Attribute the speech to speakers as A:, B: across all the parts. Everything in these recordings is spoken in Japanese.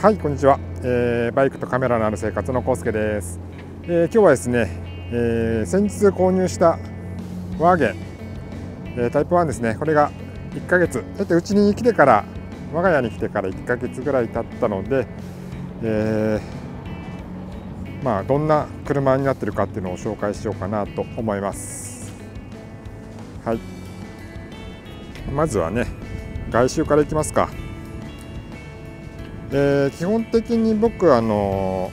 A: はいこんにちは、えー、バイクとカメラのある生活のコウスケです、えー、今日はですね、えー、先日購入したワーゲン、えー、タイプ1ですね。これが1ヶ月。だってうちに来てから我が家に来てから1ヶ月ぐらい経ったので、えー、まあどんな車になってるかっていうのを紹介しようかなと思います。はい。まずはね外周からいきますか。えー、基本的に僕あの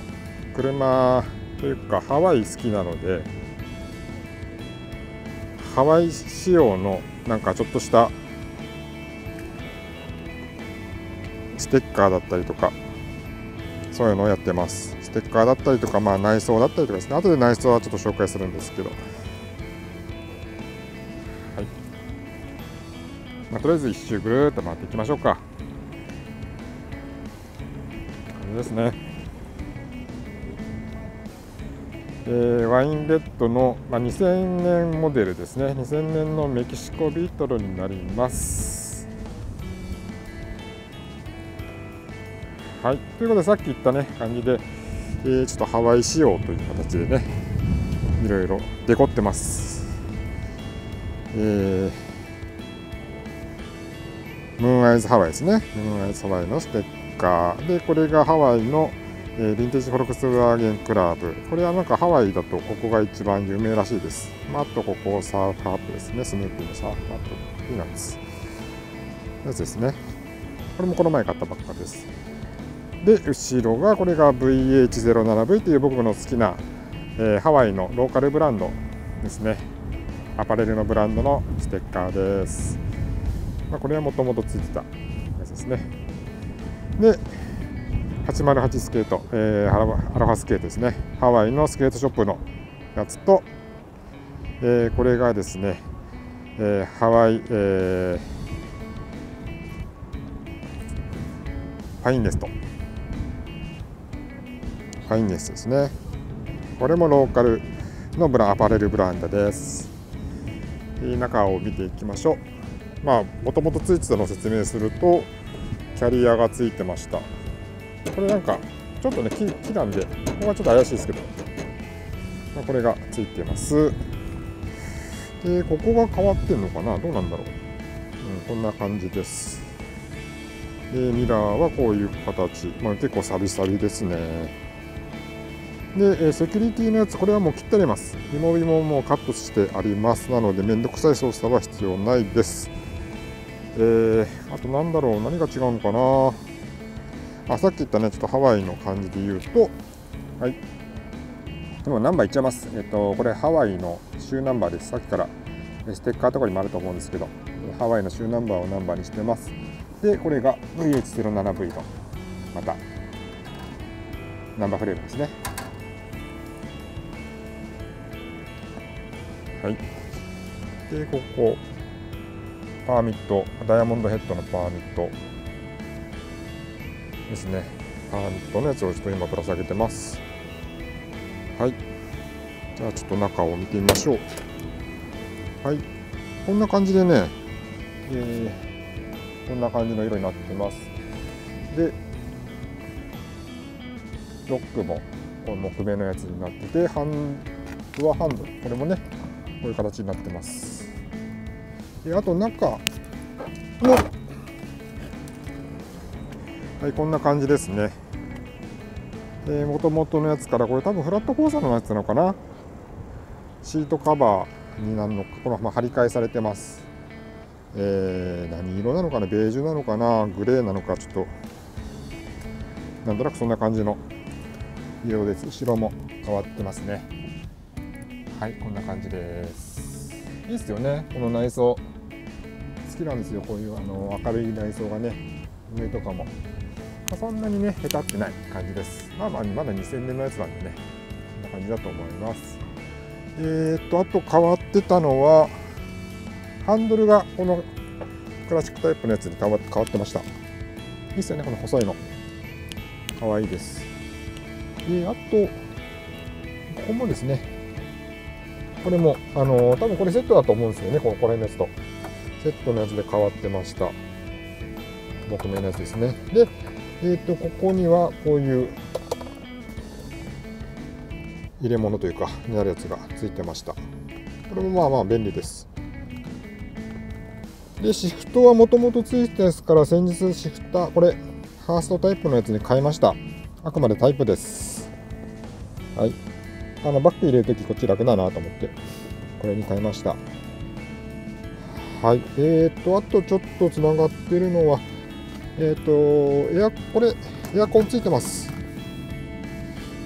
A: 車というかハワイ好きなのでハワイ仕様のなんかちょっとしたステッカーだったりとかそういうのをやってます。ステッカーだったりとか、まあ、内装だったりとかですね。後で内装はちょっと紹介するんですけど。はい。まあ、とりあえず一周ぐるっと回っていきましょうか。ですね、えー、ワインレッドの、まあ、2000年モデルですね。2000年のメキシコビートルになります。はい。ということでさっき言ったね感じで、えー、ちょっとハワイ仕様という形でねいろいろデコってます。えー、ムーンアイズハワイですね。ムーンアイズハワイのステッカーでこれがハワイの、えー、ヴィンテージフォルクスワーゲンクラブ。これはなんかハワイだとここが一番有名らしいです、まあ、あとここサーフハップですね。スヌーピーのサーフハップ。ピーナッツ。やつですね。これもこの前買ったばっかです。で後ろがこれが VH07V という僕の好きな、えー、ハワイのローカルブランドですね。アパレルのブランドのステッカーです、まあ、これはもともとついてたやつですね。で808スケート、えー、アロハスケートですね。ハワイのスケートショップのやつと、えー、これがですね、えー、ハワイ、えー、ファインネスト。ファインネスですね。これもローカルのブラアパレルブランドです。中を見ていきましょう。まあもともとついてたのを説明するとキャリアがついてました。これなんかちょっとね木木なんでここはちょっと怪しいですけど、まあ、これがついてます。でここが変わってんのかな？どうなんだろう、うん、こんな感じです。でミラーはこういう形、まあ、結構サビサビですね。で、セキュリティのやつ、これはもう切ってあります。紐々ももうカットしてあります。なので、めんどくさい操作は必要ないです。えー、あとなんだろう何が違うのかな。あさっき言ったねちょっとハワイの感じで言うと。はい。でもナンバーいっちゃいます。えっとこれハワイの州ナンバーです。さっきからステッカーとかにもあると思うんですけどハワイの州ナンバーをナンバーにしてます。でこれが VH07V のまたナンバーフレームですね。はい。でここ。パーミットダイヤモンドヘッドのパーミット。ですね。パーミットのやつをちょっと今ぶら下げてます。はい。じゃあちょっと中を見てみましょう。はい。こんな感じでね、えー、こんな感じの色になってます。でロックもこの木目のやつになっててハンドアハンド。これもねこういう形になってます。であと中のはいこんな感じですね。もともとのやつからこれ多分フラット交差のやつなのかな。シートカバーになるのかこのまま張り替えされてます。えー、何色なのかなベージュなのかなグレーなのかちょっとなんとなくそんな感じの色です。後ろも変わってますね。はいこんな感じです。いいっすよねこの内装。きなんですよこういうあの明るい内装がね上とかも、まあ、そんなにね下手ってない感じです。まあまあまだ2000年のやつなんでねこんな感じだと思います。えー、っとあと変わってたのはハンドルがこのクラシックタイプのやつに変わってました。いいっすよねこの細いの。可愛いいです。であとここもですね。これもあの多分これセットだと思うんですよねこのこれのやつと。セットのやつで変わってました。木目のやつですね。でえーと、ここにはこういう入れ物というかになるやつがついてました。これもまあまあ便利です。でシフトはもともとついてですから先日シフターこれファーストタイプのやつに変えました。あくまでタイプです。はい。あのバッグ入れるときこっち楽だなと思ってこれに変えました。はい。えーとあとちょっとつながってるのはえっ、ー、とエアこれエアコンついてます。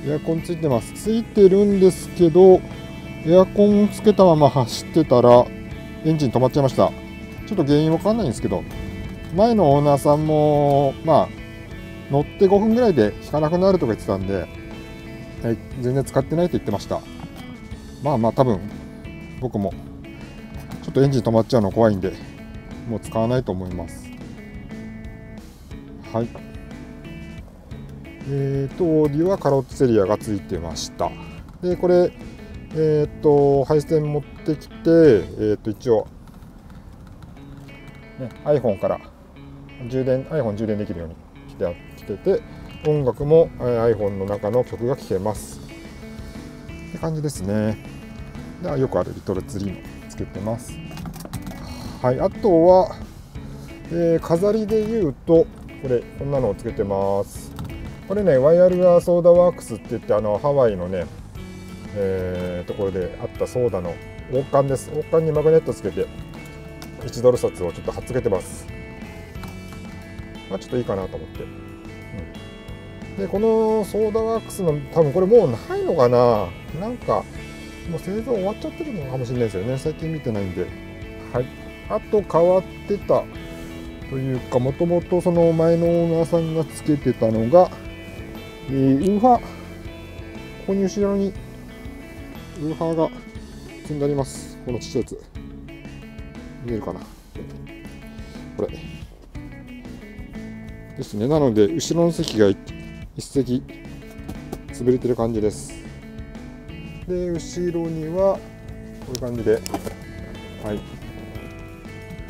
A: エアコンついてます。ついてるんですけどエアコンをつけたまま走ってたらエンジン止まっちゃいました。ちょっと原因わかんないんですけど前のオーナーさんもまあ乗って5分ぐらいで引かなくなるとか言ってたんで、はい、全然使ってないと言ってました。まあまあ多分僕もょっとエンジン止まっちゃうの怖いんでもう使わないと思います。はい。えーとオーディオはカロッツェリアがついてました。でこれえっ、ー、と配線持ってきてえっ、ー、と一応、ね、iPhone から充電 iPhone 充電できるようにしてきてて音楽も iPhone の中の曲が聴けます。って感じですね。ではよくあるリトルツリーも作ってます。はいあとは、えー、飾りで言うとこれこんなのをつけてます。これねワイヤルアソーダワークスって言ってあのハワイのね、えー、ところであったソーダの王冠です。王冠にマグネットつけて1ドル札をちょっと貼っつけてます。まあ、ちょっといいかなと思って、うん、でこのソーダワークスの多分これもうないのかな。なんかもう製造終わっちゃってるのかもしれないですよね。最近見てないんで。はい。あと変わってた。というかもともとその前のオーナーさんがつけてたのが、えー、ウーファー。ここに後ろにウーファーが積んであります。このちっちゃいやつ。見えるかな。これ。ですね。なので後ろの席が一席潰れてる感じです。で後ろにはこういう感じではい。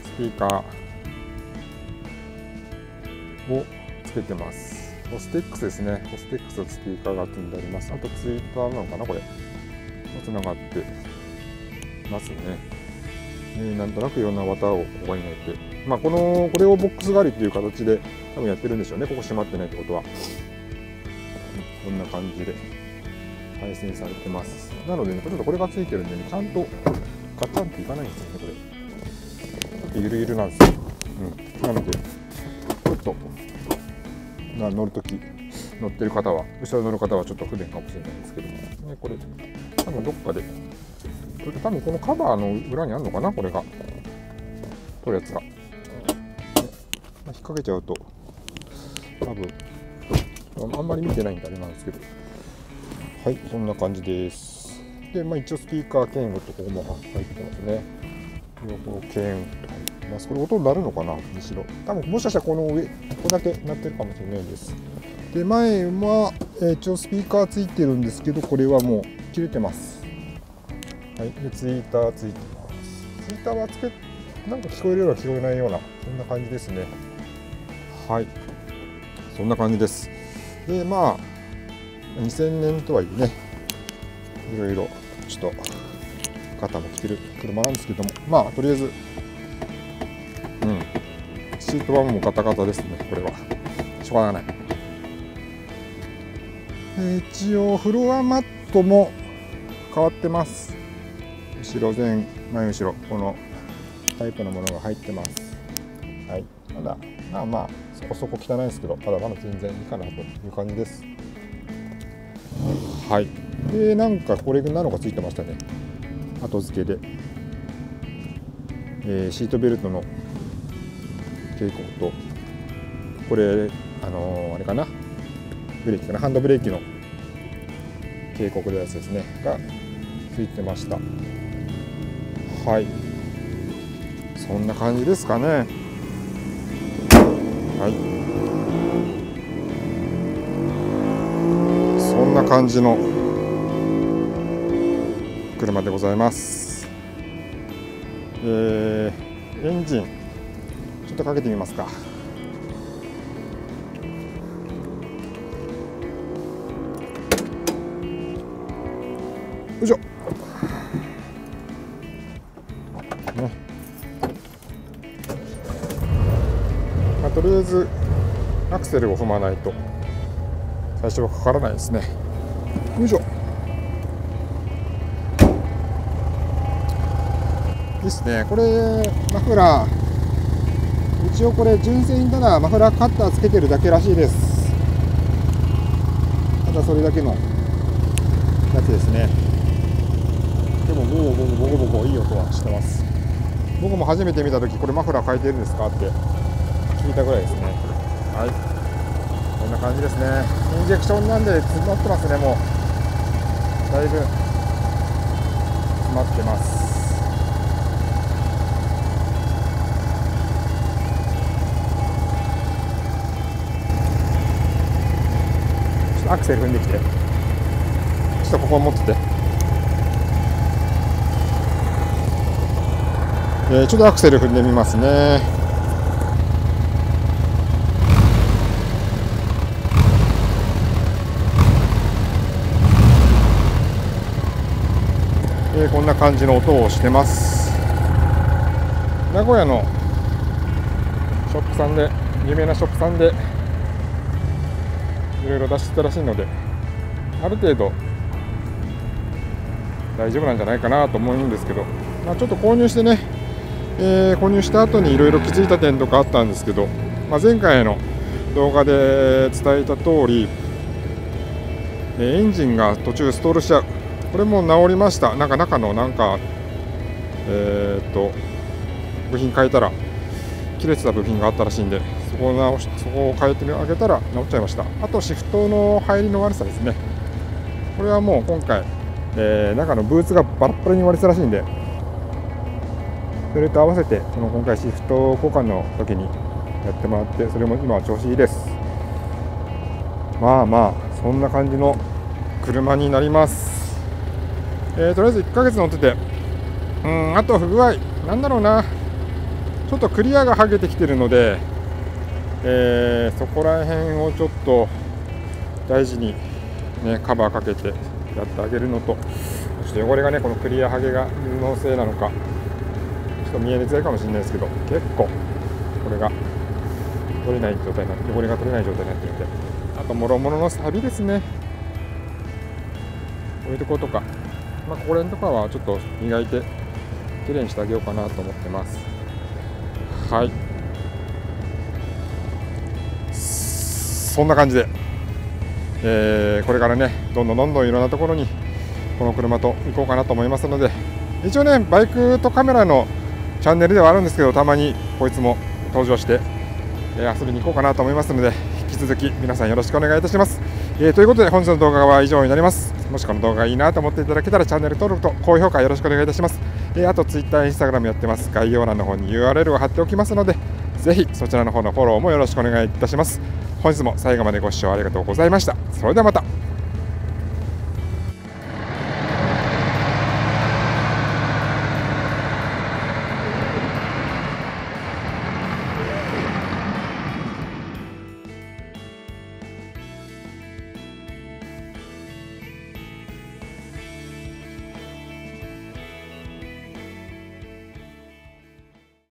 A: スピーカーをつけてます。ホステックスですね。ホステックスのスピーカーが積んであります。あとツイッターなのかなこれ。つながってますね、えー、なんとなくいろんな綿をここに入れてまあこのこれをボックス代わりっていう形で多分やってるんでしょうね。ここ閉まってないってことは。こんな感じで。配線されてます。なのでねちょっとこれがついてるんでねちゃんとガチャンっていかないんですよねこれ。ちょっとゆるゆるなんですよ、うん、なのでちょっとな乗るとき乗ってる方は後ろに乗る方はちょっと不便かもしれないんですけども、ね、これ多分どっかでこれ多分このカバーの裏にあるのかなこれが。取るやつが、ね、引っ掛けちゃうと多分あんまり見てないんであれなんですけど。はいそんな感じです。でまあ一応スピーカーケングとここも入ってますね。横ケンと入ってます。これ音鳴るのかな？後ろ。多分もしかしたらこの上ここだけ鳴ってるかもしれないです。で前は、えー、一応スピーカーついてるんですけどこれはもう切れてます。はいでツイッターついてます。ツイッターはつけなんか聞こえるような聞こえないようなそんな感じですね。はいそんな感じです。で、まあ、2000年とはいえね、いろいろちょっと肩も来てる車なんですけども、まあ、とりあえず、うん、シートはもうガタガタですね、これは。しょうがない。一応、フロアマットも変わってます。後ろ前、前後ろ、このタイプのものが入ってます。はい。ただ、まあまあ、そこそこ汚いですけどまだまだ全然いいかなという感じですはい。でなんかこれなのがついてましたね。後付けで、えー、シートベルトの警告とこれあのー、あれかな。ブレーキかな。ハンドブレーキの警告のやつですね。がついてました。はい。そんな感じですかね。はい。感じの車でございます、えー、エンジンちょっとかけてみますか。よいしょ。ね。まあ、とりあえずアクセルを踏まないと最初はかからないですね。よいしょ。いいっすね。これマフラー。一応これ純正にただマフラーカッターつけてるだけらしいです。ただそれだけのやつですね。でもボコボコボコボコいい音はしてます。僕も初めて見た時これマフラー変えてるんですかって聞いたぐらいですね。はい。こんな感じですね。インジェクションなんで詰まってますねもう。だいぶ詰まってます。アクセル踏んできて。ちょっとここ持ってて、えー、ちょっとアクセル踏んでみますね。えー、こんな感じの音をしてます名古屋のショップさんで有名なショップさんでいろいろ出してたらしいのである程度大丈夫なんじゃないかなと思うんですけど、まあ、ちょっと購入してね、えー、購入した後にいろいろ気づいた点とかあったんですけど、まあ、前回の動画で伝えた通り、エンジンが途中ストールしちゃう。これも治りました。なんか中のなんかえー、っと部品変えたら切れてた部品があったらしいんでそこを直しそこを変えてあげたら治っちゃいました。あとシフトの入りの悪さですね。これはもう今回、えー、中のブーツがバラバラに割れてたらしいんでそれと合わせてこの今回シフト交換の時にやってもらってそれも今は調子いいです。まあまあそんな感じの車になります。えー、とりあえず1ヶ月乗ってて、うん、あと不具合、なんだろうな、ちょっとクリアが剥げてきてるので、えー、そこら辺をちょっと大事に、ね、カバーかけてやってあげるのと、そして汚れがね、このクリア剥げが布のせいなのか、ちょっと見えづらいかもしれないですけど、結構、これが取れない状態になって、汚れが取れない状態になってるんで、あと、もろもろのサビですね。こういところとか、まあ、ここら辺とかはちょっと磨いてきれいにしてあげようかなと思ってます。はい。そんな感じで、えー、これからねどんどんどんどんいろんなところにこの車と行こうかなと思いますので一応ねバイクとカメラのチャンネルではあるんですけどたまにこいつも登場して、え、遊びに行こうかなと思いますので引き続き皆さんよろしくお願いいたします、えー、ということで本日の動画は以上になります。もしこの動画がいいなと思っていただけたらチャンネル登録と高評価よろしくお願いいたします。えー、あと Twitter、Instagram やってます。概要欄の方に URL を貼っておきますので、ぜひそちらの方のフォローもよろしくお願いいたします。本日も最後までご視聴ありがとうございました。それではまた。